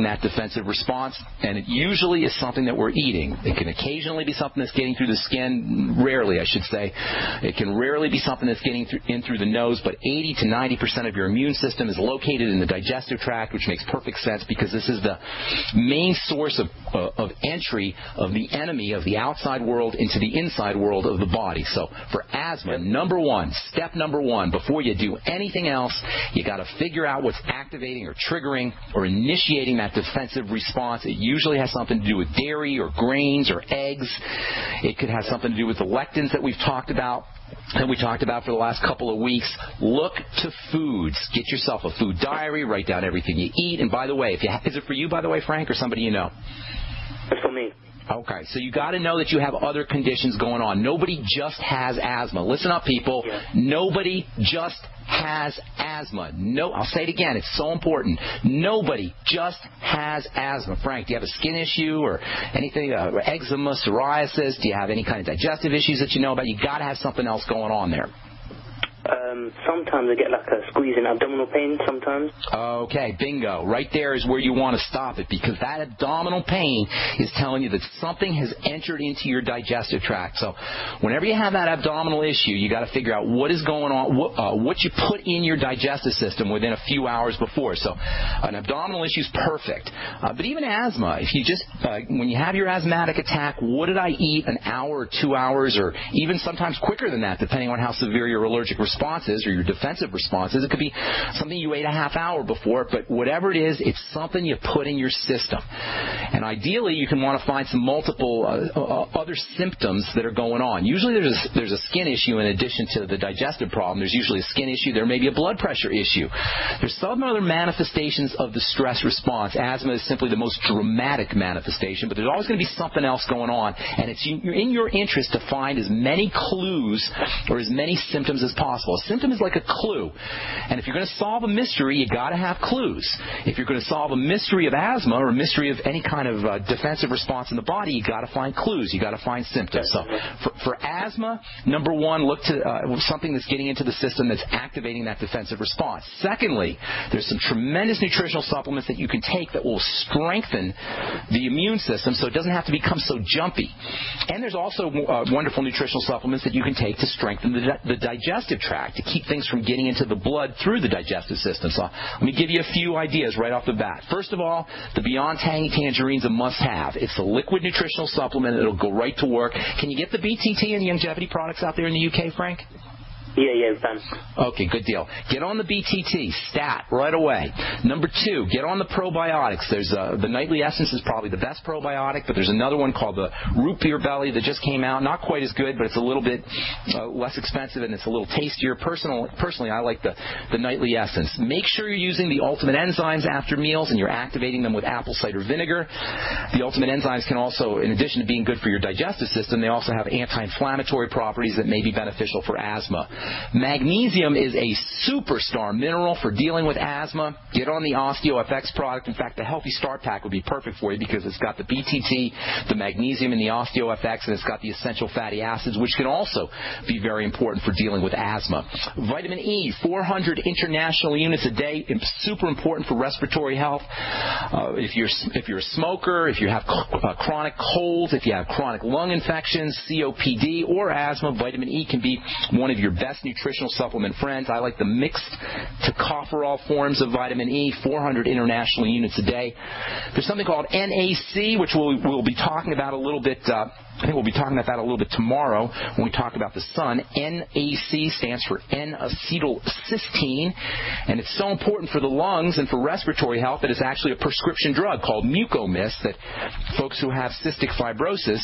that defensive response, and it usually is something that we're eating. It can occasionally be something that's getting through the skin, rarely, I should say. It can rarely be something that's getting through, in through the nose, but 80 to 90 percent of your immune system is located in the digestive tract, which makes perfect sense because this is the main source of, uh, of entry of the enemy of the outside world into the inside world of the body. So for asthma, number one, step number one, before you do anything else, you got to figure out what's activating or triggering or initiating that defensive response. It usually has something to do with dairy or grains or eggs. It could have something to do with the lectins that we've talked about that we talked about for the last couple of weeks. Look to foods. Get yourself a food diary. Write down everything you eat. And by the way, if you ha- is it for you, by the way, Frank, or somebody you know? It's for me. Okay, so you got to know that you have other conditions going on. Nobody just has asthma. Listen up, people. Yeah. Nobody just has asthma. No, I'll say it again. It's so important. Nobody just has asthma. Frank, do you have a skin issue or anything, uh, eczema, psoriasis? Do you have any kind of digestive issues that you know about? You got to have something else going on there. Um, sometimes I get like a squeezing abdominal pain sometimes. Okay, bingo. Right there is where you want to stop it because that abdominal pain is telling you that something has entered into your digestive tract. So, whenever you have that abdominal issue, you got to figure out what is going on, what, uh, what you put in your digestive system within a few hours before. So, an abdominal issue is perfect. Uh, but even asthma, if you just uh, when you have your asthmatic attack, what did I eat an hour or two hours, or even sometimes quicker than that, depending on how severe your allergic response is or your defensive responses. It could be something you ate a half hour before, but whatever it is, it's something you put in your system. And ideally, you can want to find some multiple uh, uh, other symptoms that are going on. Usually, there's a, there's a skin issue in addition to the digestive problem. There's usually a skin issue. There may be a blood pressure issue. There's some other manifestations of the stress response. Asthma is simply the most dramatic manifestation, but there's always going to be something else going on, and it's in your interest to find as many clues or as many symptoms as possible. A symptom is like a clue. And if you're going to solve a mystery, you got to have clues. If you're going to solve a mystery of asthma or a mystery of any kind of uh, defensive response in the body, you got to find clues. You got to find symptoms. So for, for asthma, number one, look to uh, something that's getting into the system that's activating that defensive response. Secondly, there's some tremendous nutritional supplements that you can take that will strengthen the immune system so it doesn't have to become so jumpy. And there's also uh, wonderful nutritional supplements that you can take to strengthen the, the digestive tract, to keep things from getting into the blood through the digestive system. So let me give you a few ideas right off the bat. First of all, the Beyond Tangy Tangerine is a must-have. It's a liquid nutritional supplement. It'll go right to work. Can you get the BTT and Youngevity products out there in the UK, Frank? Yeah, yeah, done. Okay, good deal. Get on the BTT stat right away. Number two, get on the probiotics. There's uh, the Nightly Essence is probably the best probiotic, but there's another one called the Root Beer Belly that just came out. Not quite as good, but it's a little bit uh, less expensive and it's a little tastier. Personal, personally, I like the the Nightly Essence. Make sure you're using the Ultimate Enzymes after meals and you're activating them with apple cider vinegar. The Ultimate Enzymes can also, in addition to being good for your digestive system, they also have anti-inflammatory properties that may be beneficial for asthma. Magnesium is a superstar mineral for dealing with asthma. Get on the OsteoFX product. In fact, the Healthy Start Pack would be perfect for you because it's got the BTT, the magnesium, and the OsteoFX, and it's got the essential fatty acids, which can also be very important for dealing with asthma. Vitamin E, 400 international units a day, super important for respiratory health. Uh, if you're if you're a smoker, if you have uh, chronic colds, if you have chronic lung infections, COPD, or asthma, vitamin E can be one of your best best nutritional supplement friends. I like the mixed tocopherol forms of vitamin E, 400 international units a day. There's something called NAC, which we'll, we'll be talking about a little bit. Uh, I think we'll be talking about that a little bit tomorrow when we talk about the sun. NAC stands for N-acetylcysteine, and it's so important for the lungs and for respiratory health that it's actually a prescription drug called Mucomyst that folks who have cystic fibrosis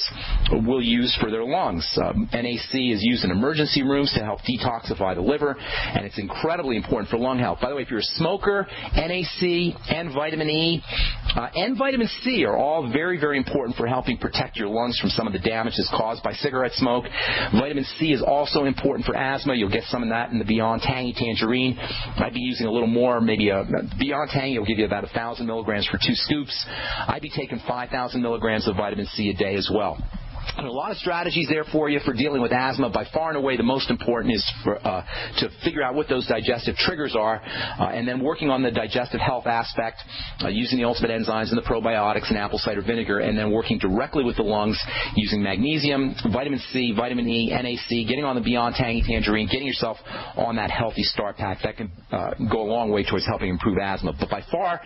will use for their lungs. Um, NAC is used in emergency rooms to help detoxify the liver, and it's incredibly important for lung health. By the way, if you're a smoker, NAC and vitamin E uh, and vitamin C are all very, very important for helping protect your lungs from some of the damage that's caused by cigarette smoke. Vitamin C is also important for asthma. You'll get some of that in the Beyond Tangy Tangerine. I'd be using a little more, maybe a Beyond Tangy will give you about a thousand milligrams for two scoops. I'd be taking 5,000 milligrams of vitamin C a day as well. A lot of strategies there for you for dealing with asthma. By far and away, the most important is for, uh, to figure out what those digestive triggers are, uh, and then working on the digestive health aspect, uh, using the ultimate enzymes and the probiotics and apple cider vinegar, and then working directly with the lungs using magnesium, vitamin C, vitamin E, NAC, getting on the Beyond Tangy Tangerine, getting yourself on that healthy start pack. That can uh, go a long way towards helping improve asthma. But by far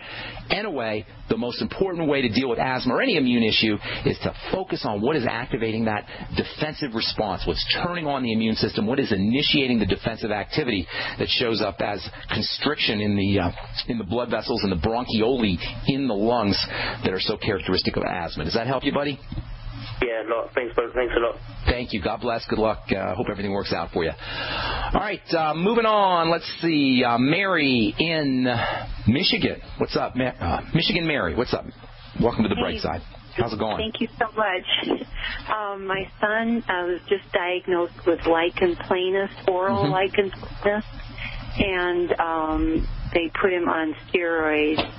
and away, the most important way to deal with asthma or any immune issue is to focus on what is activating activating that defensive response, what's turning on the immune system, what is initiating the defensive activity that shows up as constriction in the uh, in the blood vessels and the bronchioli in the lungs that are so characteristic of asthma. Does that help you, buddy? Yeah, a lot. Thanks, bud. Thanks a lot. Thank you. God bless. Good luck. Uh, hope everything works out for you. All right, uh, moving on. Let's see. Uh, Mary in Michigan. What's up, Ma- uh, Michigan Mary? What's up? Welcome to the bright side. How's it going? Thank you so much. Um, my son uh, was just diagnosed with lichen planus, oral mm-hmm. lichen planus, and um, they put him on steroids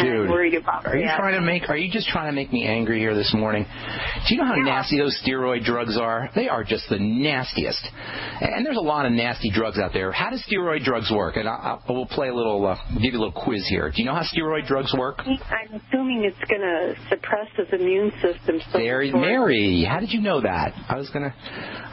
Dude, worried about Are you trying to make? Are you just trying to make me angry here this morning? Do you know how yeah. nasty those steroid drugs are? They are just the nastiest. And there's a lot of nasty drugs out there. How do steroid drugs work? And I, I will play a little, uh, give you a little quiz here. Do you know how steroid drugs work? I'm assuming it's going to suppress his immune system. So Mary, Mary, how did you know that? I was gonna,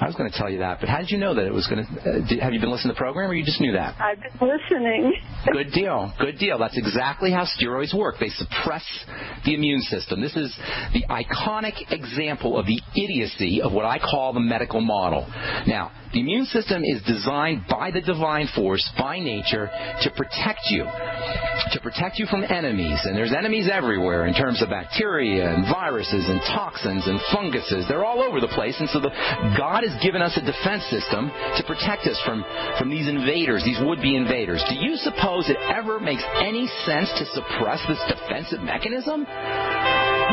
I was gonna tell you that, but how did you know that it was gonna? Uh, have you been listening to the program, or you just knew that? I've been listening. Good deal. Good deal. That's exactly how steroids work. They suppress the immune system. This is the iconic example of the idiocy of what I call the medical model. Now, the immune system is designed by the divine force, by nature, to protect you. To protect you from enemies. And there's enemies everywhere in terms of bacteria and viruses and toxins and funguses. They're all over the place. And so the, God has given us a defense system to protect us from, from these invaders, these would-be invaders. Do you suppose it ever makes any sense to suppress this defensive mechanism?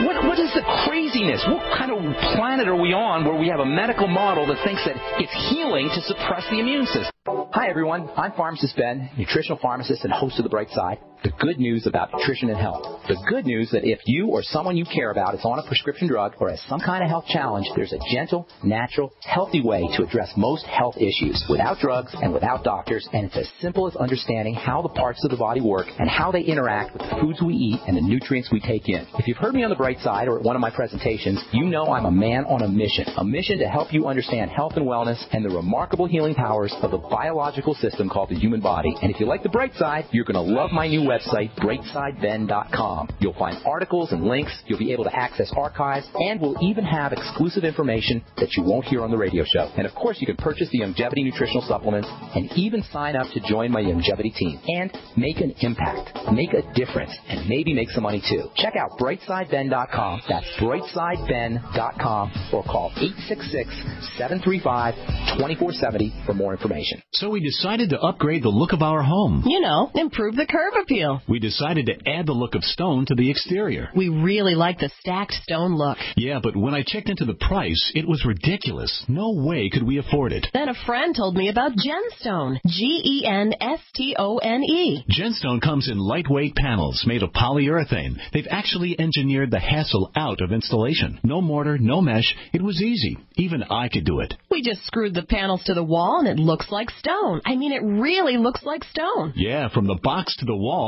What, what is the craziness? What kind of planet are we on where we have a medical model that thinks that it's healing to suppress the immune system? Hi everyone, I'm Pharmacist Ben, nutritional pharmacist and host of The Bright Side. The good news about nutrition and health. The good news that if you or someone you care about is on a prescription drug or has some kind of health challenge, there's a gentle, natural, healthy way to address most health issues without drugs and without doctors, and it's as simple as understanding how the parts of the body work and how they interact with the foods we eat and the nutrients we take in. If you've heard me on The Bright Side or at one of my presentations, you know I'm a man on a mission. A mission to help you understand health and wellness and the remarkable healing powers of the biological system called the human body. And if you like The Bright Side, you're going to love my new website, brightsideben.com. You'll find articles and links, you'll be able to access archives, and we'll even have exclusive information that you won't hear on the radio show. And of course, you can purchase the Youngevity nutritional supplements and even sign up to join my Youngevity team and make an impact, make a difference, and maybe make some money too. Check out brightsideben.com. That's brightsideben.com or call 866-735-2470 for more information. So we decided to upgrade the look of our home. You know, improve the curb appeal. We decided to add the look of stone to the exterior. We really like the stacked stone look. Yeah, but when I checked into the price, it was ridiculous. No way could we afford it. Then a friend told me about Genstone. G-E-N-S-T-O-N-E. Genstone comes in lightweight panels made of polyurethane. They've actually engineered the hassle out of installation. No mortar, no mesh. It was easy. Even I could do it. We just screwed the panels to the wall and it looks like stone. I mean, it really looks like stone. Yeah, from the box to the wall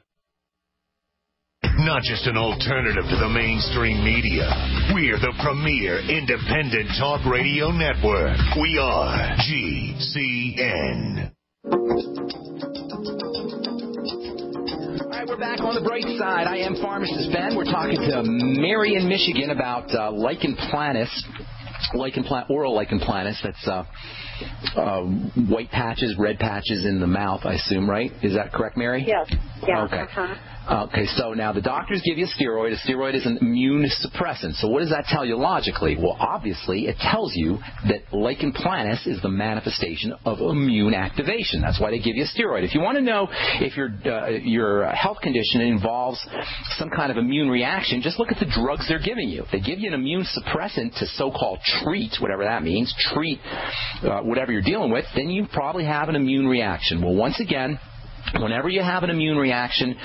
Not just an alternative to the mainstream media. We're the premier independent talk radio network. We are GCN. All right, we're back on the bright side. I am Pharmacist Ben. We're talking to Mary in Michigan about uh, lichen planus, lichen plant, oral lichen planus. That's uh, uh, white patches, red patches in the mouth. I assume, right? Is that correct, Mary? Yes. Yeah. Okay. Uh-huh. Okay, so now the doctors give you a steroid. A steroid is an immune suppressant. So what does that tell you logically? Well, obviously, it tells you that lichen planus is the manifestation of immune activation. That's why they give you a steroid. If you want to know if your uh, your health condition involves some kind of immune reaction, just look at the drugs they're giving you. They give you an immune suppressant to so-called treat, whatever that means, treat uh, whatever you're dealing with, then you probably have an immune reaction. Well, once again, Whenever you have an immune reaction,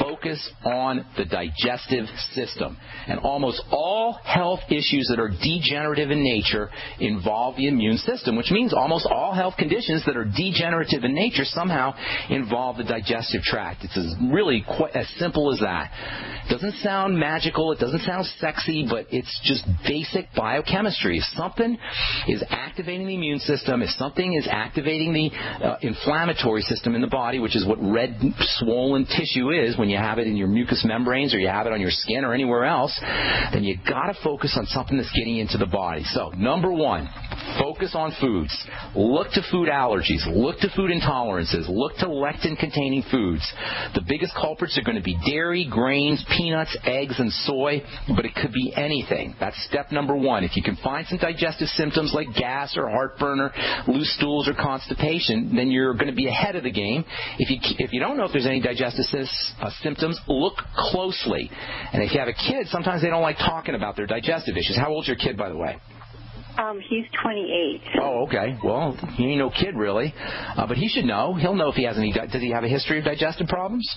focus on the digestive system. And almost all health issues that are degenerative in nature involve the immune system, which means almost all health conditions that are degenerative in nature somehow involve the digestive tract. It's as really quite as simple as that. It doesn't sound magical, it doesn't sound sexy, but it's just basic biochemistry. If something is activating the immune system, if something is activating the uh, inflammatory system in the body, which is what red swollen tissue is when you have it in your mucous membranes or you have it on your skin or anywhere else, then you got to focus on something that's getting into the body. So, number one, focus on foods. Look to food allergies. Look to food intolerances. Look to lectin-containing foods. The biggest culprits are going to be dairy, grains, peanuts, eggs, and soy, but it could be anything. That's step number one. If you can find some digestive symptoms like gas or heartburn or loose stools or constipation, then you're going to be ahead of the game. If you if you don't know if there's any digestive uh, symptoms, look closely. And if you have a kid, sometimes they don't like talking about their digestive issues. How old's your kid, by the way? Um, he's 28. Oh, okay. Well, he ain't no kid really, uh, but he should know. He'll know if he has any. Does he have a history of digestive problems?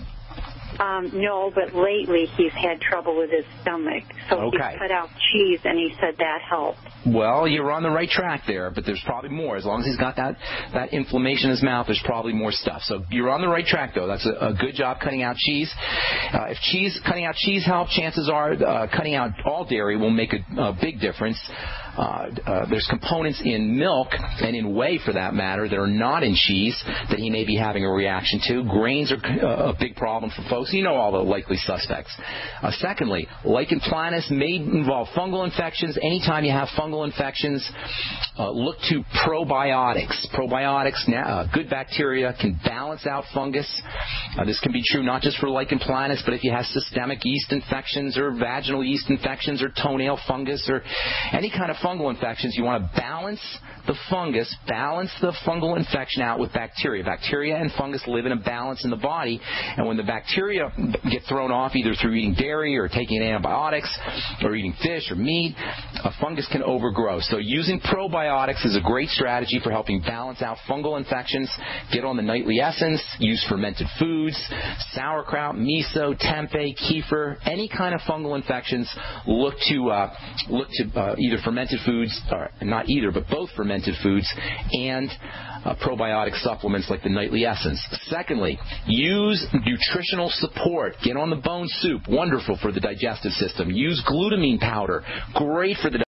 Um, no, but lately he's had trouble with his stomach, so Okay. he cut out cheese, and he said that helped. Well, you're on the right track there, but there's probably more. As long as he's got that, that inflammation in his mouth, there's probably more stuff. So you're on the right track, though. That's a, a good job cutting out cheese. Uh, if cheese cutting out cheese helps, chances are uh, cutting out all dairy will make a, a big difference. Uh, uh, there's components in milk and in whey, for that matter, that are not in cheese that he may be having a reaction to. Grains are uh, a big problem for folks. You know all the likely suspects. Uh, secondly, lichen planus may involve fungal infections. Anytime you have fungal infections, look to probiotics. Probiotics, good bacteria, can balance out fungus. This can be true not just for lichen planus, but if you have systemic yeast infections or vaginal yeast infections or toenail fungus or any kind of fungal infections, you want to balance the fungus, balance the fungal infection out with bacteria. Bacteria and fungus live in a balance in the body, and when the bacteria get thrown off either through eating dairy or taking antibiotics or eating fish or meat, a fungus can overgrow. So using probiotics is a great strategy for helping balance out fungal infections. Get on the nightly essence, use fermented foods, sauerkraut, miso, tempeh, kefir, any kind of fungal infections. Look to uh, look to uh, either fermented foods, or not either, but both fermented foods, and uh, probiotic supplements like the nightly essence. Secondly, use nutritional support. Get on the bone soup, wonderful for the digestive system. Use glutamine powder, great for the